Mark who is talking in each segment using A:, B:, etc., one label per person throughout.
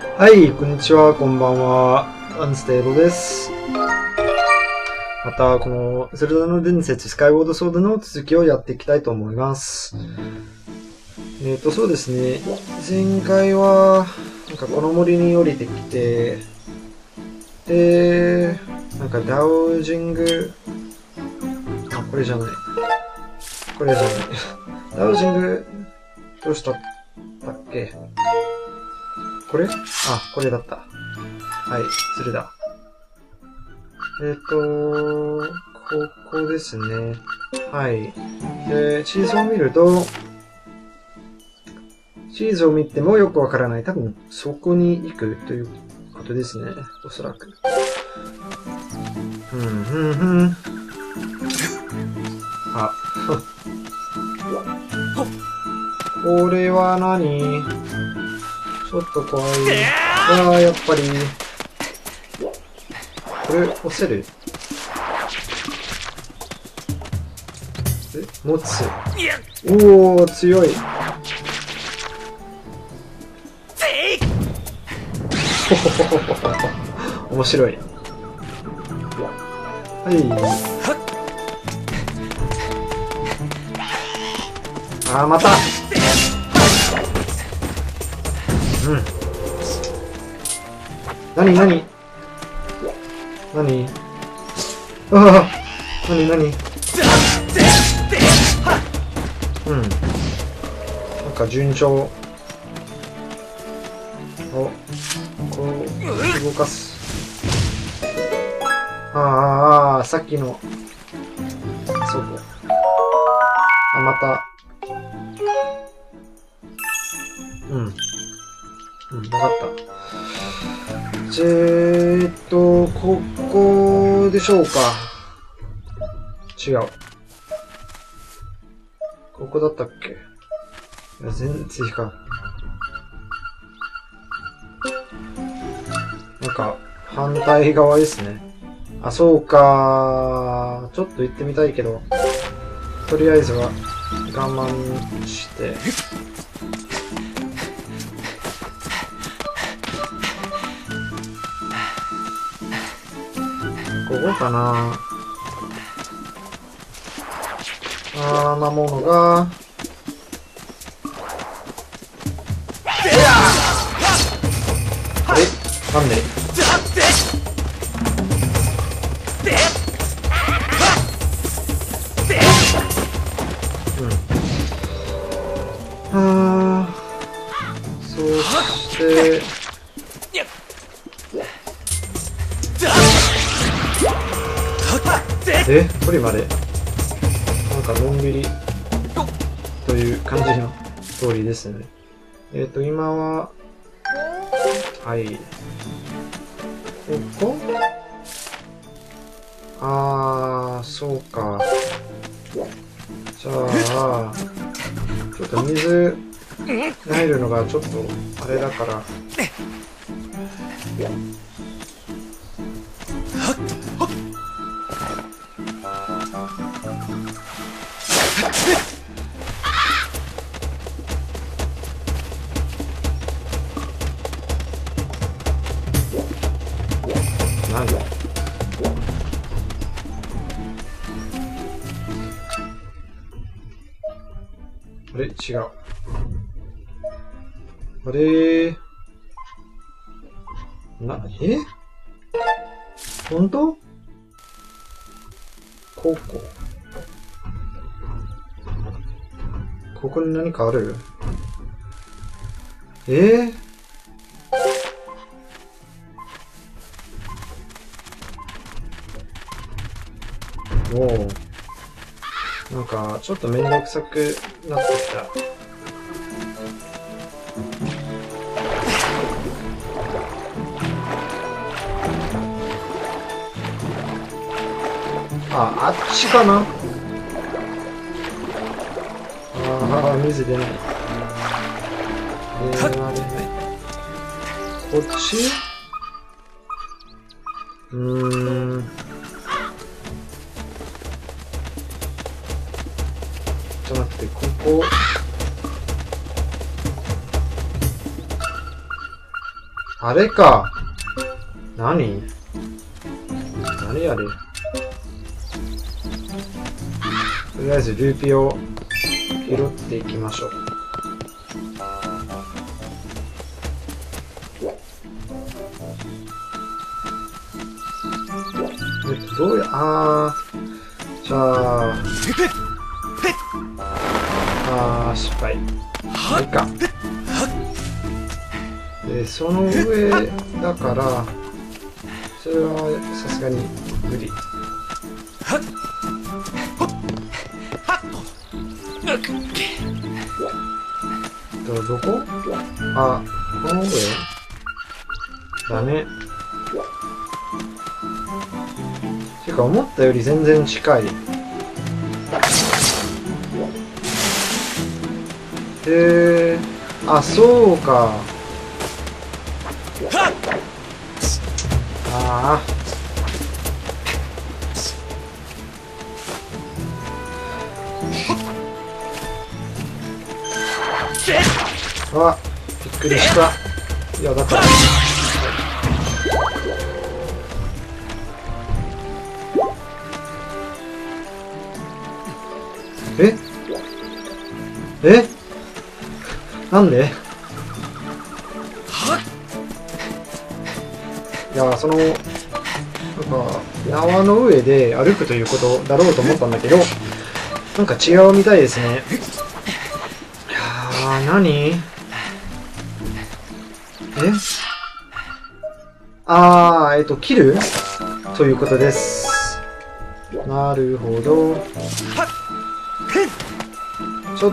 A: はい、こんにちは、こんばんは。アンステーブルです。また、この、ゼルダの伝説、スカイウォードソードの続きをやっていきたいと思います。えっ、と、そうですね。前回は、なんかこの森に降りてきて、で、なんかダウジング、あ、これじゃない。これじゃない。ダウジング、どうしたんだっけ？これ？あ、これだった。はい、鶴だ。えっ、と、ここですね。はい。で、地図を見ると、地図を見てもよくわからない。多分、そこに行くということですね。おそらく。ふんふんふん。あ、これは何？ちょっと怖い。ああ、やっぱり。これ、押せる？え？持つ？おお強い。面白い。はい。あー、またうん。なになになにああなになにうん。なんか順調。お、こう、動かす。ああああ、さっきの。そう。あ、また。うん。うん、わかった。じーっと、ここでしょうか。違う。ここだったっけ？いや、全然違う。なんか、反対側ですね。あ、そうかちょっと行ってみたいけど、とりあえずは我慢して。ここかな。あー、魔物が。あれ？なんで？えこれまでなんかのんびりという感じのストーリーですね。えっ、と、今は、はい。ここあー、そうか。じゃあ、ちょっと水に入るのがちょっとあれだから。なんだ？あれ違う。あれな、え？本当？ここ。ここに何かある？えー、もう、なんか、ちょっとめんどくさくなってきた。あ、あっちかな？ああ、水出ない。えー、あれこっちうーん。ちょっと待って、ここ。あれか。何？何あれ？とりあえずルーピを拾っていきましょう。どうや、あー、じゃあ、あー、失敗。いいか。で、その上だから、それはさすがに無理。とどこ？あ、この上だね。てか思ったより全然近い。へえあ、そうか。ああ。あ、びっくりした。いや、だから。え？え？なんで？いや、その、なんか、縄の上で歩くということだろうと思ったんだけど、なんか違うみたいですね。いやー、何？え？あー、えっと、切る？ということです。なるほど。ちょっ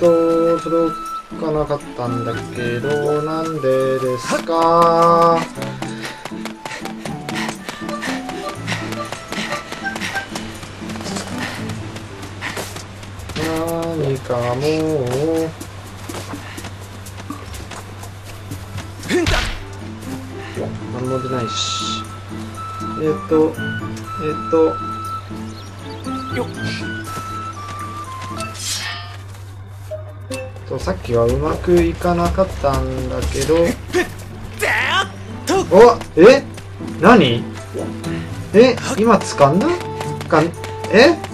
A: と、届かなかったんだけど、なんでですか？何かもう、ないし。えっ、と、えっ、と、
B: よっ。
A: と、さっきはうまくいかなかったんだけど、
B: と。
A: おえ？何？え今掴んだ？かんえ？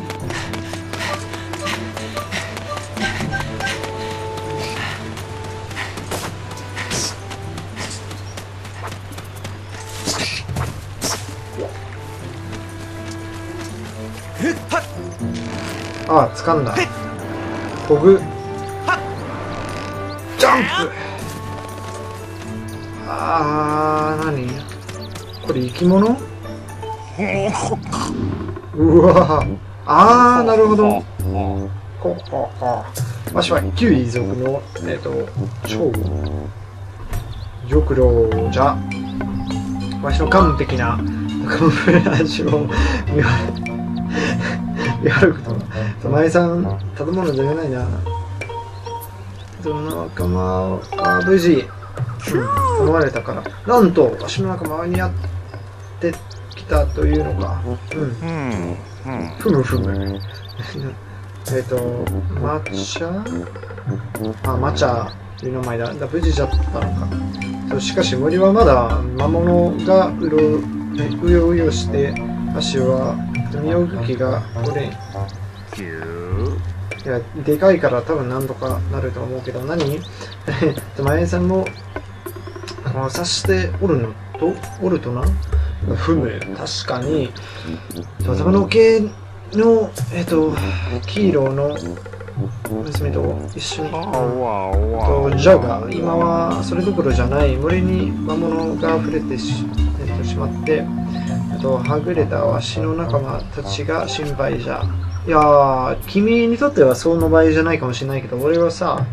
A: 掴んだこぐジャンプ。あー何？これ生き物？うわ。あーなるほど。こわしは旧遺族のえっ、と超玉露じゃ。わしの完璧なカモフラージュを見張見張ること。と前さん建物じゃないな。その仲間は無事頼まれたから。なんとわしの仲間にやってきたというのかうん。ふむふむ。えっと抹茶？あ抹茶という名前だ。だ無事じゃったのか。としかし森はまだ魔物がうろえうようよして足は身をぐきが取れん。いや、でかいから多分何とかなると思うけど、何？えっと、前さんも、あの、察しておるのと、おるとな？ふむ、確かに、頭の系の、えっと、黄色の娘と一緒に、とジャガ、今はそれどころじゃない、森に魔物が溢れてし,、えっと、しまって、あと、はぐれたわしの仲間たちが心配じゃ。いやー、君にとってはその場合じゃないかもしれないけど、俺はさ、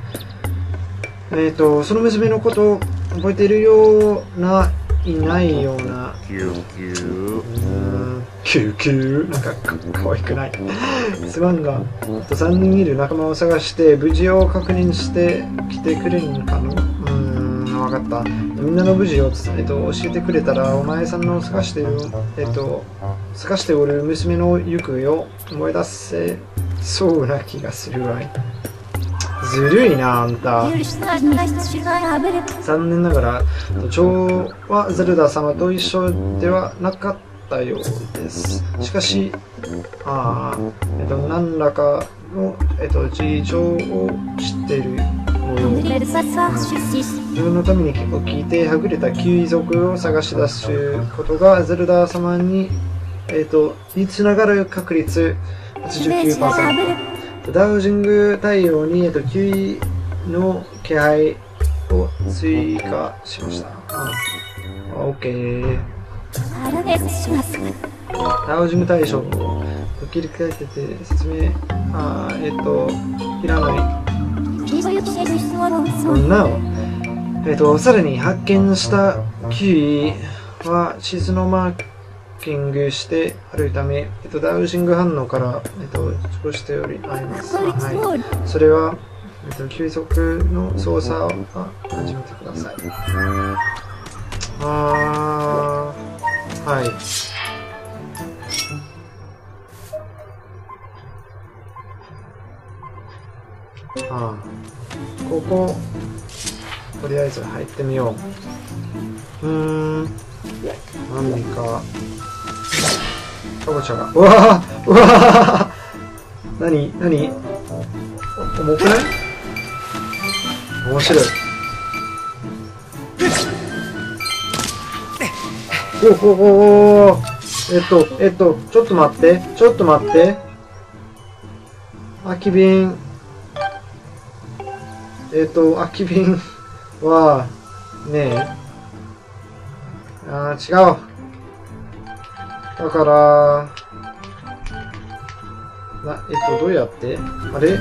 A: えっ、と、その娘のこと覚えてるような、いないような、うーん、救急なんかか可愛くない。すまんが、と3人いる仲間を探して、無事を確認して来てくれんかの。うーん、わかった。みんなの無事を、えっと、教えてくれたら、お前さんの探してる、えっと、探しておる娘の行方を思い出せそうな気がするわい。ずるいな、あんた。残念ながら、ジョーはゼルダ様と一緒ではなかったようです。しかし、ああ、えっと、何らかの、えっと、事情を知っている。自分のためにを聞いてはぐれた貴族を探し出すことがゼルダ様に、えっと、につながる確率89%。ダウジング対応に、えっと、キウイの気配を追加しました。あ、オッケー。ダウジング対象を切り替えてて説明、あーえっと、いらない。なお、えっと、さらに発見したキウイは地図のマーキングしてあるため、えっと、ダウジング反応から、えっと、調しておりあります。はい。それは、えっと、急速の操作を始めてください。あー、はい。あー、ここ、とりあえず入ってみよう。うーん、何か、かぼちゃが、うわー。うわー。何？何？お重くない？面白い。おおおお。えっと、えっと、ちょっと待って、ちょっと待って。空き瓶。えっと、空き瓶は、ねえ。あー、違う。だから、な、えっと、どうやって？あれ？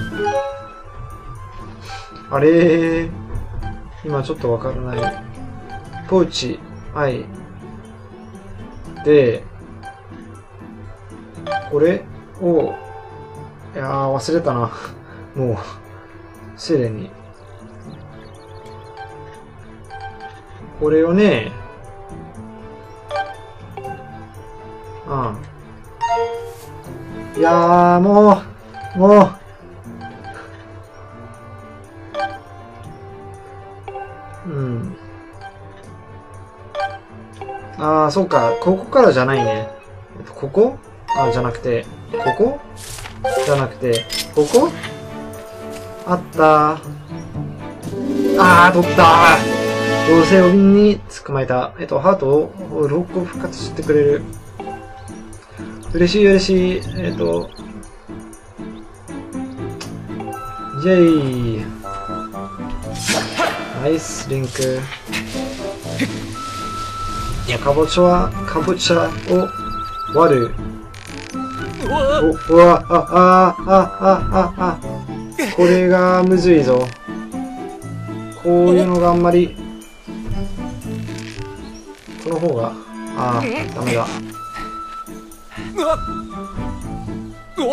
A: あれ？今ちょっとわからない。ポーチ、はい。で、これ？を、いやー忘れたな。もう、すでに。これをね、うん。いやー、もう、もう、うん。ああ、そうか。ここからじゃないね。ここ？あ、じゃなくて、ここ？じゃなくて、ここ？あったあー、取ったどうせ瓶に捕まえた。えっと、ハートを6個復活してくれる。嬉しい嬉しい。えっと、イェイナイスリンク。いや、かぼちゃは、かぼちゃを割る。
B: うわ
A: お、わ、あ、あ、あ、あ、あ、あ。これがむずいぞ。こういうのがあんまり、この方が、ああ、ダメだ。
B: うわうわ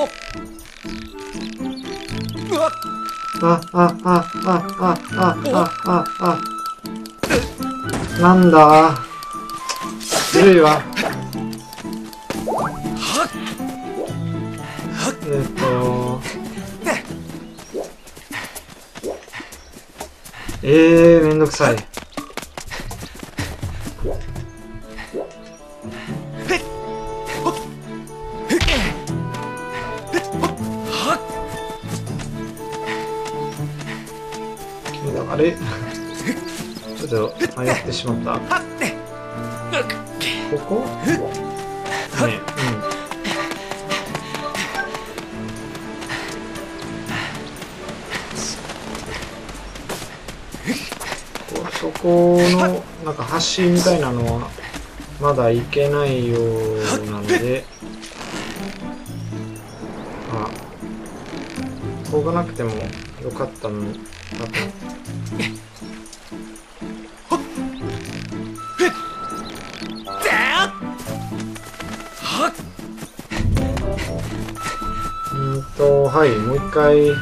B: うわ
A: あ、あ、あ、あ、あ、あ、あ、あ、あ。なんだずるいわ。えっと、えー、めんどくさい。ちょっと迷ってしまった。ここ？ね、うん。こそこの、なん。か橋みたいなのは、まだ行けないようなので、あ、ここがなくてもよかったのだと。
B: だ
A: とはいもう一回。
B: っっ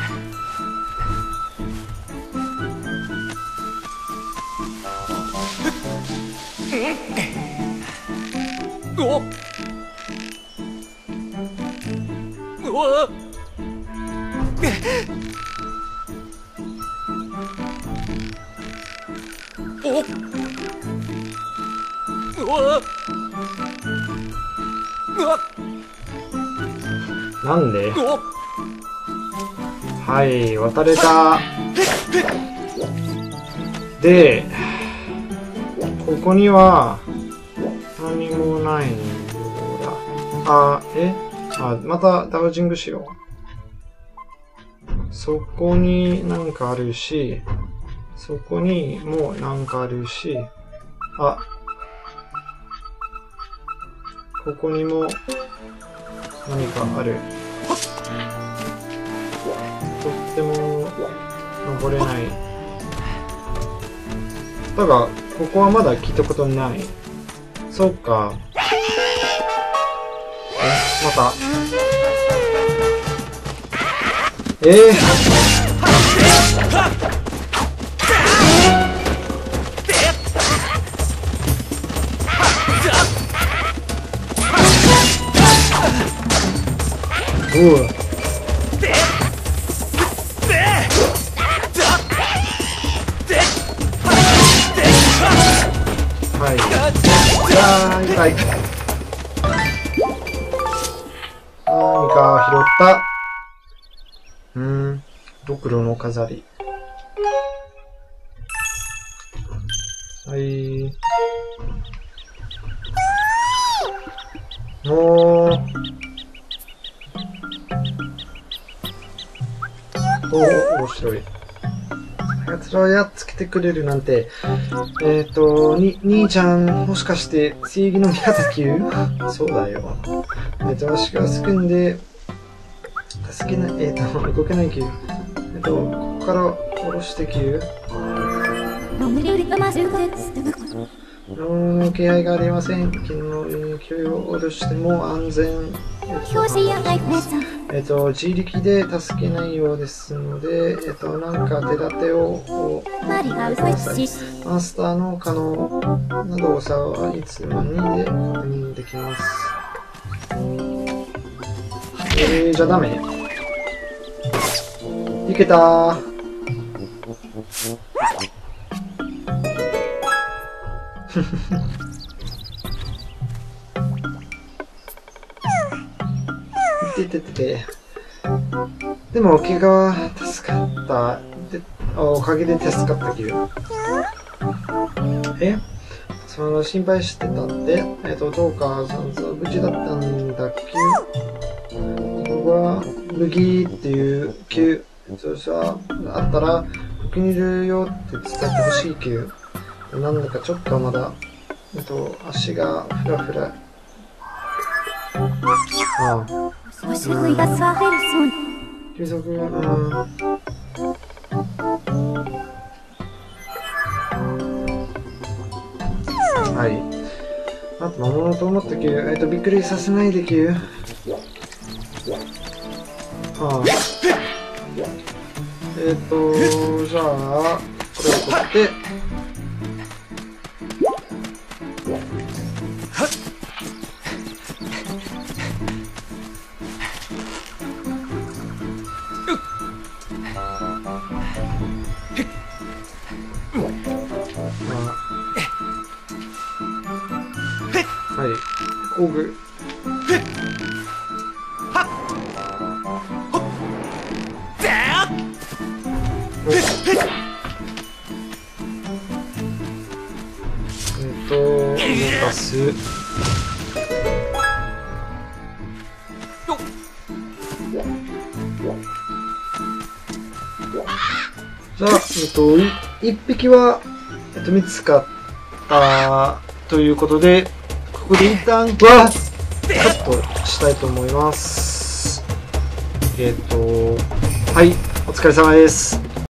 A: なんで？はい、渡れた。で、ここには何もないんだ。あ、え？あ、またダウジングしよう。そこになんかあるし、そこにもなんかあるし、あ、ここにも何かある。登れない。だが、ここはまだ聞いたことない。そうか。え、また。えー、おう。はい。何か拾った。うん、ドクロの飾り。はい。もう。おお、面白い。奴らをやっつけてくれるなんて。えっ、ー、と、に、兄ちゃん、もしかして、正義の味方級そうだよ。えっ、と、足がすくんで、助けない、えっ、と、動けない級。えっ、と、ここから下ろして級。
C: ノムリリカマスーツ
A: の気合がありません。昨日の勢いを下ろしても安全。えっと
C: 表紙やハイフネさん。
A: えっと、自力で助けないようですので、えっと、なん。か手立てを、を
C: マリが
A: ください
C: し
A: マスターの可能な動作はいつもにで確認できます。えー、じゃあダメ。いけたー。いてててて。でも、怪我は助かった。で、おかげで助かったけど。えその心配してたってえっ、と、どうか、その無事だったん。だっけここは、麦っていう球、そしたあったら、ここにいるよって伝えてほしい球。なんだかちょっとまだ、えっと、足がふらふら。ああ。うん。はい。あと守ろうと思ったけど、えっと、びっくりさせないできゅ。ああ。えっと、じゃあ、これを取って、かす。じゃあ、えっと、い一匹は、えっと、見つかったということで、ここで一旦、わカットしたいと思います。えっと、はい、お疲れ様です。